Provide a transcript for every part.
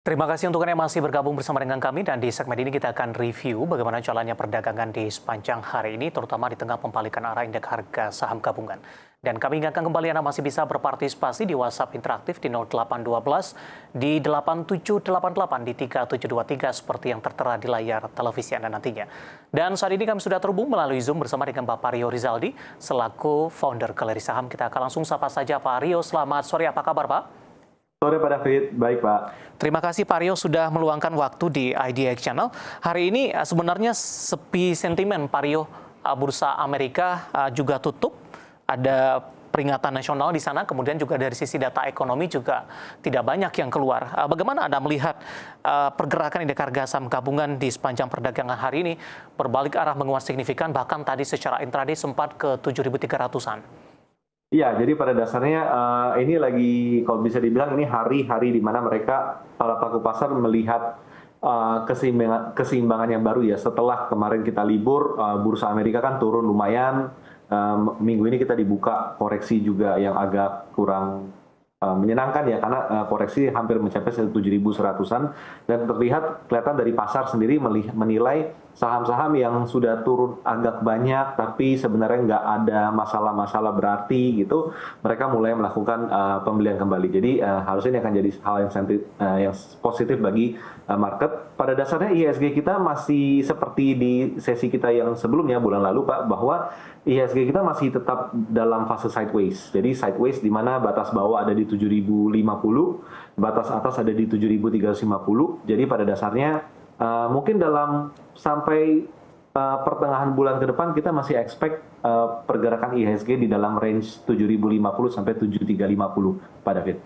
Terima kasih untuk yang masih bergabung bersama dengan kami dan di segmen ini kita akan review bagaimana jalannya perdagangan di sepanjang hari ini terutama di tengah pembalikan arah indeks harga saham gabungan. Dan kami ingatkan kembali Anda masih bisa berpartisipasi di WhatsApp interaktif di 0812 di 8788 di 3723 seperti yang tertera di layar televisi Anda nantinya. Dan saat ini kami sudah terhubung melalui Zoom bersama dengan Bapak Rio Rizaldi selaku founder Galeri Saham. Kita akan langsung sapa saja Pak Rio. Selamat sore, apa kabar Pak? Sore Pak David, baik Pak. Terima kasih Pak Rio sudah meluangkan waktu di IDX Channel. Hari ini eh, sebenarnya sepi sentimen Pak Rio, eh, bursa Amerika eh, juga tutup, ada peringatan nasional di sana, kemudian juga dari sisi data ekonomi juga tidak banyak yang keluar. Bagaimana Anda melihat pergerakan indeks harga saham gabungan di sepanjang perdagangan hari ini berbalik arah menguat signifikan, bahkan tadi secara intraday sempat ke 7.300-an? Iya, jadi pada dasarnya uh, ini lagi kalau bisa dibilang ini hari-hari di mana mereka para pelaku pasar melihat uh, keseimbangan, keseimbangan yang baru ya. Setelah kemarin kita libur, uh, bursa Amerika kan turun lumayan. Uh, minggu ini kita dibuka koreksi juga yang agak kurang uh, menyenangkan ya karena uh, koreksi hampir mencapai 7.100-an dan terlihat kelihatan dari pasar sendiri menilai saham-saham yang sudah turun agak banyak tapi sebenarnya nggak ada masalah-masalah berarti gitu. Mereka mulai melakukan uh, pembelian kembali. Jadi uh, harusnya ini akan jadi hal yang sensitif, uh, yang positif bagi uh, market. Pada dasarnya ISG kita masih seperti di sesi kita yang sebelumnya bulan lalu Pak bahwa ISG kita masih tetap dalam fase sideways. Jadi sideways di mana batas bawah ada di 7050 batas atas ada di 7350 jadi pada dasarnya uh, mungkin dalam sampai uh, pertengahan bulan ke depan kita masih expect uh, pergerakan IHSG di dalam range 7050 sampai 7350 Pak David.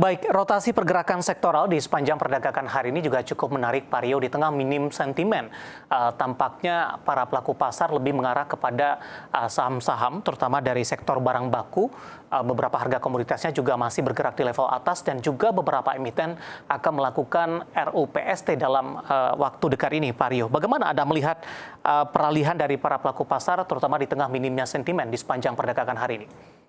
Baik, rotasi pergerakan sektoral di sepanjang perdagangan hari ini juga cukup menarik Pak Rio di tengah minim sentimen. Uh, tampaknya para pelaku pasar lebih mengarah kepada saham-saham, uh, terutama dari sektor barang baku. Uh, beberapa harga komoditasnya juga masih bergerak di level atas dan juga beberapa emiten akan melakukan RUPST dalam uh, waktu dekat ini, Pak Rio. Bagaimana Anda melihat uh, peralihan dari para pelaku pasar, terutama di tengah minimnya sentimen di sepanjang perdagangan hari ini?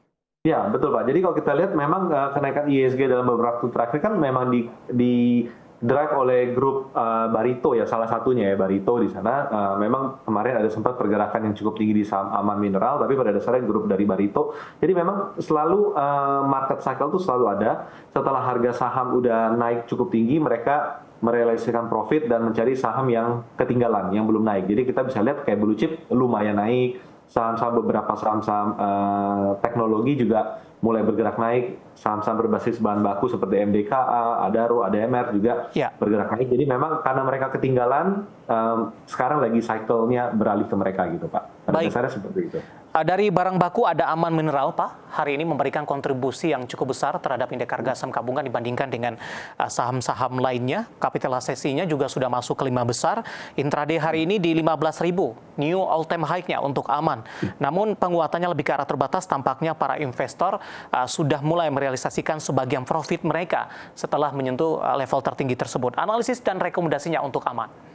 Ya, betul Pak. Jadi kalau kita lihat memang uh, kenaikan ISG dalam beberapa waktu terakhir kan memang di, di drive oleh grup uh, Barito ya salah satunya ya Barito di sana. Uh, memang kemarin ada sempat pergerakan yang cukup tinggi di saham aman mineral tapi pada dasarnya grup dari Barito. Jadi memang selalu uh, market cycle itu selalu ada. Setelah harga saham udah naik cukup tinggi mereka merealisasikan profit dan mencari saham yang ketinggalan yang belum naik. Jadi kita bisa lihat kayak blue chip lumayan naik saham-saham beberapa saham-saham uh, teknologi juga mulai bergerak naik, saham-saham berbasis bahan baku seperti MDKA, Adaro, ADMR juga ya. bergerak naik. Jadi memang karena mereka ketinggalan, um, sekarang lagi cycle-nya beralih ke mereka gitu Pak. Pada Baik. dasarnya seperti itu. Eh, dari barang baku ada aman mineral, Pak. Hari ini memberikan kontribusi yang cukup besar terhadap indeks harga saham gabungan dibandingkan dengan eh, saham-saham lainnya. Kapitalisasinya juga sudah masuk ke lima besar. Intraday hari ini di 15.000, new all time high-nya untuk aman. Namun penguatannya lebih ke arah terbatas, tampaknya para investor uh, sudah mulai merealisasikan sebagian profit mereka setelah menyentuh uh, level tertinggi tersebut. Analisis dan rekomendasinya untuk aman.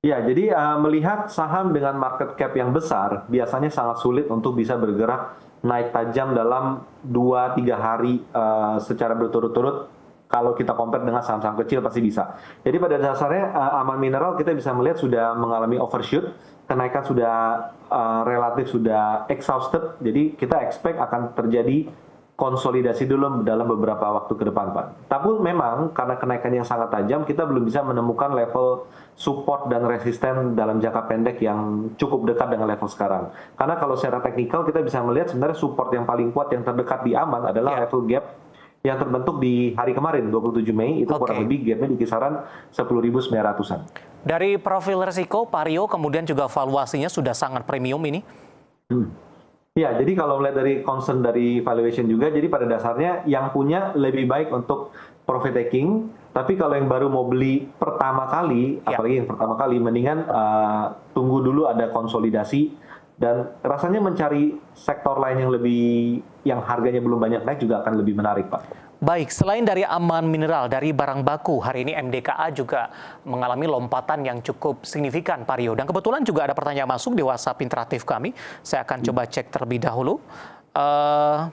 Ya, jadi uh, melihat saham dengan market cap yang besar biasanya sangat sulit untuk bisa bergerak naik tajam dalam 2-3 hari uh, secara berturut-turut kalau kita compare dengan saham-saham kecil pasti bisa. Jadi pada dasarnya uh, Aman Mineral kita bisa melihat sudah mengalami overshoot, kenaikan sudah uh, relatif sudah exhausted. Jadi kita expect akan terjadi konsolidasi dulu dalam beberapa waktu ke depan, Pak. Tapi memang karena kenaikan yang sangat tajam, kita belum bisa menemukan level support dan resisten dalam jangka pendek yang cukup dekat dengan level sekarang. Karena kalau secara teknikal kita bisa melihat sebenarnya support yang paling kuat yang terdekat di aman adalah yeah. level gap yang terbentuk di hari kemarin 27 Mei itu okay. kurang lebih gapnya di kisaran 10.900-an. Dari profil risiko, Pario kemudian juga valuasinya sudah sangat premium ini. Hmm. Ya, jadi kalau melihat dari concern dari valuation juga, jadi pada dasarnya yang punya lebih baik untuk profit taking, tapi kalau yang baru mau beli pertama kali, ya. apalagi yang pertama kali, mendingan uh, tunggu dulu ada konsolidasi dan rasanya mencari sektor lain yang lebih yang harganya belum banyak naik juga akan lebih menarik, Pak. Baik, selain dari aman mineral, dari barang baku, hari ini MDKA juga mengalami lompatan yang cukup signifikan, Pak Rio. Dan kebetulan juga ada pertanyaan masuk di WhatsApp interaktif kami. Saya akan coba cek terlebih dahulu. Uh,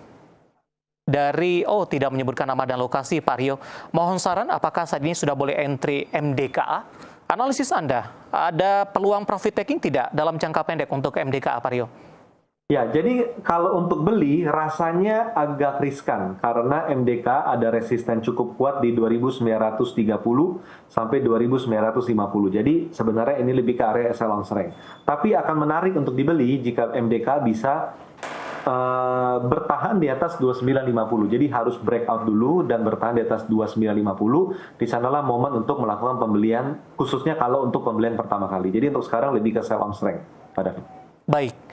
dari oh tidak menyebutkan nama dan lokasi Pak Rio. Mohon saran apakah saat ini sudah boleh entry MDKA? Analisis Anda, ada peluang profit taking tidak dalam jangka pendek untuk MDKA Pak Rio? Ya, jadi kalau untuk beli rasanya agak riskan karena MDK ada resisten cukup kuat di 2930 sampai 2950. Jadi sebenarnya ini lebih ke area sell long strength. Tapi akan menarik untuk dibeli jika MDK bisa uh, bertahan di atas 2950. Jadi harus breakout dulu dan bertahan di atas 2950. Di sanalah momen untuk melakukan pembelian khususnya kalau untuk pembelian pertama kali. Jadi untuk sekarang lebih ke sell on strength, Pak David. Baik.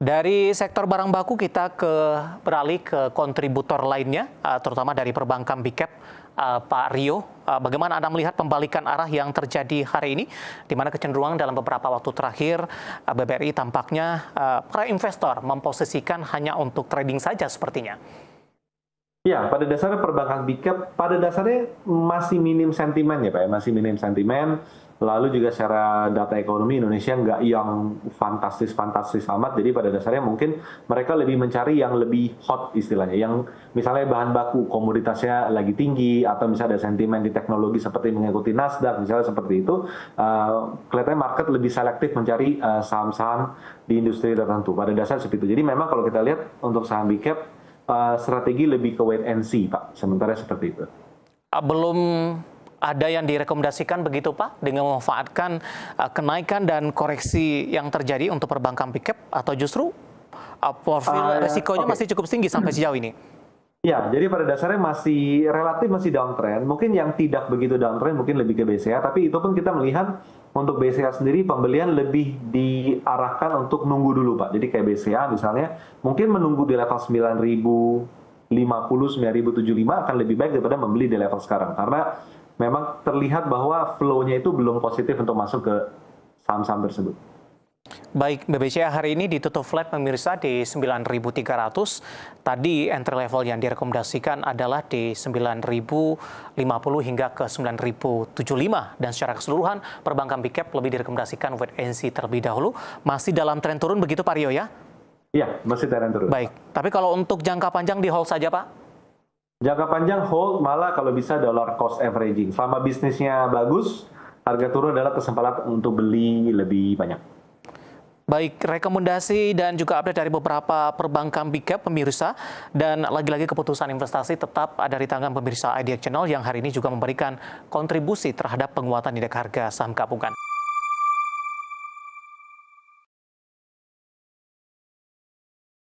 Dari sektor barang baku kita ke beralih ke kontributor lainnya, uh, terutama dari perbankan Big Cap, uh, Pak Rio. Uh, bagaimana Anda melihat pembalikan arah yang terjadi hari ini, di mana kecenderungan dalam beberapa waktu terakhir BBRI tampaknya para investor memposisikan hanya untuk trading saja sepertinya. Ya, pada dasarnya perbankan big cap pada dasarnya masih minim sentimen ya Pak, masih minim sentimen. Lalu juga secara data ekonomi Indonesia nggak yang fantastis-fantastis amat, jadi pada dasarnya mungkin mereka lebih mencari yang lebih hot istilahnya, yang misalnya bahan baku komoditasnya lagi tinggi, atau misalnya ada sentimen di teknologi seperti mengikuti Nasdaq, misalnya seperti itu, uh, kelihatannya market lebih selektif mencari uh, saham-saham di industri tertentu. Pada dasar seperti itu. Jadi memang kalau kita lihat untuk saham big cap, uh, strategi lebih ke wait and see, Pak. Sementara seperti itu. Belum ada yang direkomendasikan begitu Pak dengan memanfaatkan uh, kenaikan dan koreksi yang terjadi untuk perbankan pickup atau justru uh, profil uh, resikonya okay. masih cukup tinggi sampai sejauh ini? Ya, jadi pada dasarnya masih relatif masih downtrend. Mungkin yang tidak begitu downtrend mungkin lebih ke BCA, tapi itu pun kita melihat untuk BCA sendiri pembelian lebih diarahkan untuk nunggu dulu Pak. Jadi kayak BCA misalnya mungkin menunggu di level 9050, 9075 akan lebih baik daripada membeli di level sekarang. Karena memang terlihat bahwa flow-nya itu belum positif untuk masuk ke saham-saham tersebut. Baik, BBCA hari ini ditutup flat pemirsa di 9.300. Tadi entry level yang direkomendasikan adalah di 9.050 hingga ke 9.075. Dan secara keseluruhan, perbankan big cap lebih direkomendasikan wait and see terlebih dahulu. Masih dalam tren turun begitu Pak Rio ya? Iya, masih tren turun. Baik, tapi kalau untuk jangka panjang di hold saja Pak? Jangka panjang hold malah kalau bisa dollar cost averaging. Selama bisnisnya bagus, harga turun adalah kesempatan untuk beli lebih banyak. Baik, rekomendasi dan juga update dari beberapa perbankan big cap pemirsa dan lagi-lagi keputusan investasi tetap ada di tangan pemirsa IDX Channel yang hari ini juga memberikan kontribusi terhadap penguatan indeks harga saham gabungan.